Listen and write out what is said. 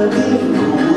melody.